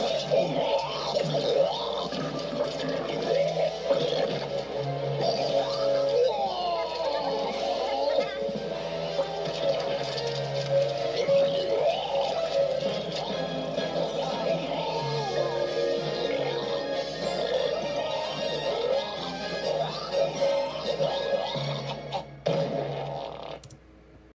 Oh, my.